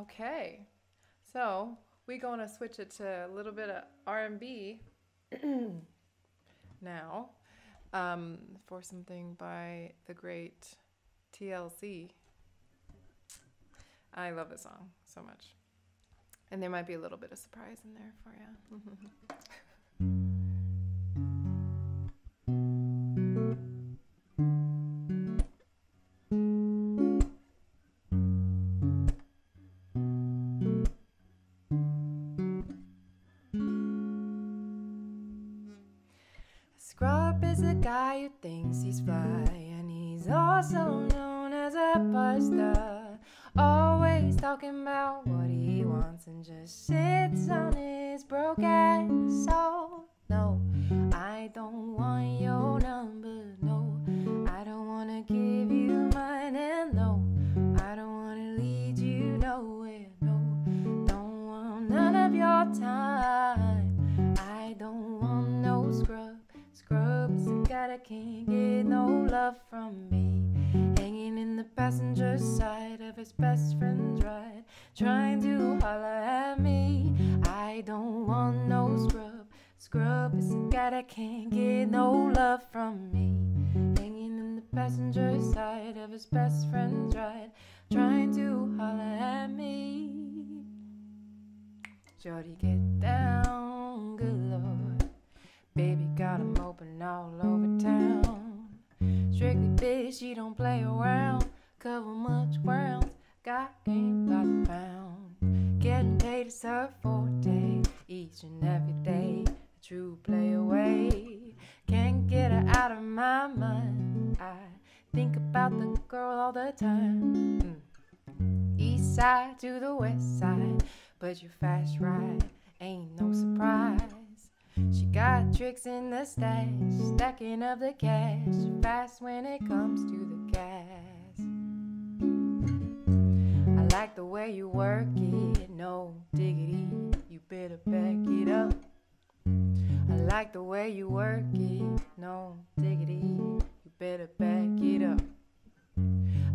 Okay, so we're gonna switch it to a little bit of R and B now um, for something by the great TLC. I love this song so much, and there might be a little bit of surprise in there for you. Is a guy who thinks he's fly, and he's also known as a buster. Always talking about what he wants and just sits on his broke ass. So, no, I don't want your number. No, I don't wanna give you mine, and no, I don't wanna lead you nowhere. No, don't want none of your time. That can't get no love from me. Hanging in the passenger side of his best friend's ride, trying to holler at me. I don't want no scrub. Scrub is a guy that can't get no love from me. Hanging in the passenger side of his best friend's ride, trying to holler at me. Shorty, get down, good play around. Cover much ground, got game by the pound. Getting paid to is her forte, each and every day. A true play away. Can't get her out of my mind. I think about the girl all the time. Mm. East side to the west side, but your fast ride ain't no surprise. Tricks in the stash, stacking up the cash, fast when it comes to the gas. I like the way you work it, no diggity, you better back it up. I like the way you work it, no diggity, you better back it up.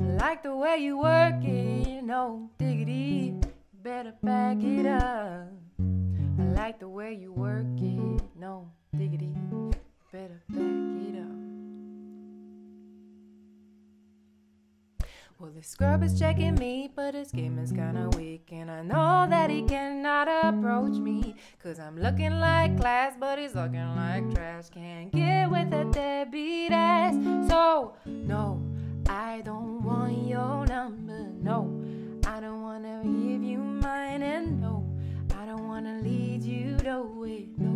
I like the way you work it, no diggity, you better back it up. Well, the scrub is checking me, but his game is kinda weak. And I know that he cannot approach me. Cause I'm looking like class, but he's looking like trash. Can't get with a deadbeat ass. So, no, I don't want your number. No, I don't wanna give you mine. And no, I don't wanna lead you nowhere. No,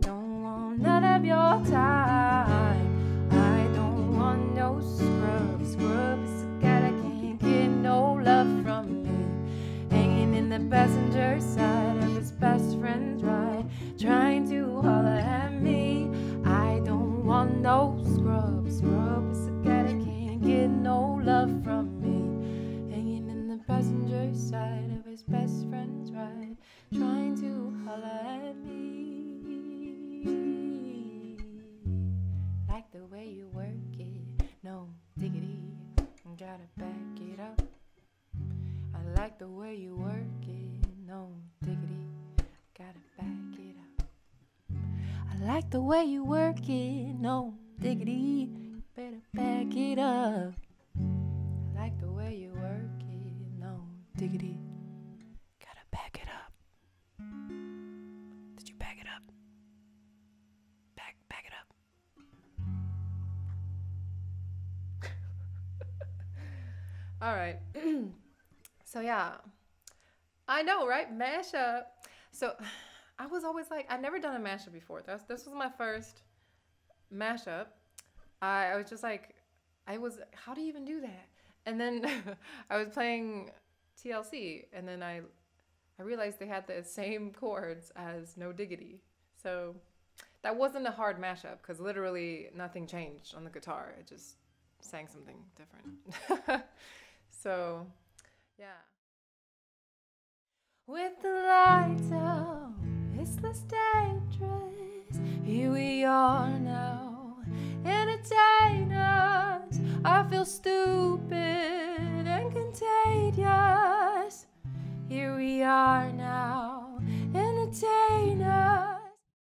don't want none of your time. His best friend's ride, trying to holler at me. Like the way you work it, no diggity, gotta back it up. I like the way you work it, no diggity, gotta back it up. I like the way you work it, no diggity, better back it up. I like the way you All right. so yeah, I know, right? Mashup. So I was always like, I've never done a mashup before. This this was my first mashup. I, I was just like, I was, how do you even do that? And then I was playing TLC, and then I, I realized they had the same chords as No Diggity. So that wasn't a hard mashup because literally nothing changed on the guitar. It just sang something different. so, yeah. With the lights out, it's less dangerous. Here we are now, entertain us. I feel stupid and contagious. Here we are now.